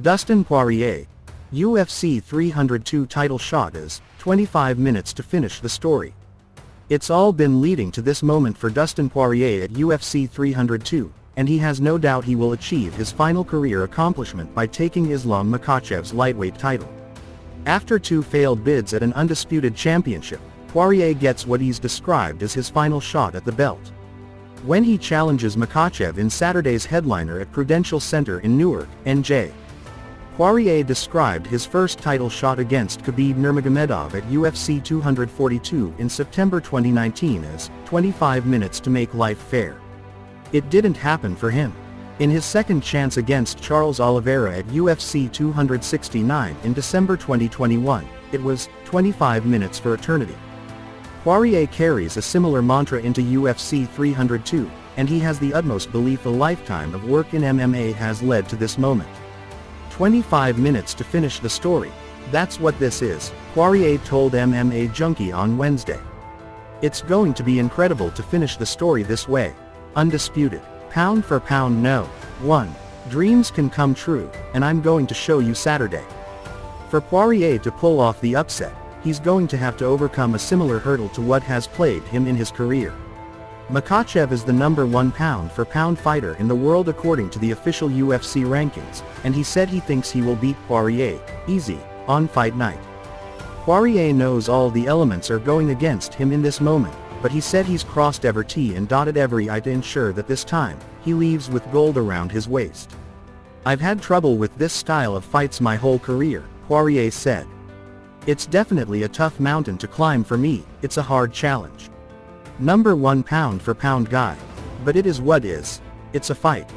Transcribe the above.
Dustin Poirier. UFC 302 title shot is 25 minutes to finish the story. It's all been leading to this moment for Dustin Poirier at UFC 302, and he has no doubt he will achieve his final career accomplishment by taking Islam Makhachev's lightweight title. After two failed bids at an undisputed championship, Poirier gets what he's described as his final shot at the belt. When he challenges Makhachev in Saturday's headliner at Prudential Center in Newark, NJ. Poirier described his first title shot against Khabib Nurmagomedov at UFC 242 in September 2019 as 25 minutes to make life fair. It didn't happen for him. In his second chance against Charles Oliveira at UFC 269 in December 2021, it was 25 minutes for eternity. Poirier carries a similar mantra into UFC 302, and he has the utmost belief a lifetime of work in MMA has led to this moment. 25 minutes to finish the story. That's what this is, Poirier told MMA Junkie on Wednesday. It's going to be incredible to finish the story this way. Undisputed. Pound for pound no. 1. Dreams can come true, and I'm going to show you Saturday. For Poirier to pull off the upset, he's going to have to overcome a similar hurdle to what has plagued him in his career. Makhachev is the number one pound-for-pound fighter in the world according to the official UFC rankings, and he said he thinks he will beat Poirier, easy, on fight night. Poirier knows all the elements are going against him in this moment, but he said he's crossed every T and dotted every I to ensure that this time, he leaves with gold around his waist. I've had trouble with this style of fights my whole career, Poirier said. It's definitely a tough mountain to climb for me, it's a hard challenge. Number one pound for pound guy. But it is what is. It's a fight.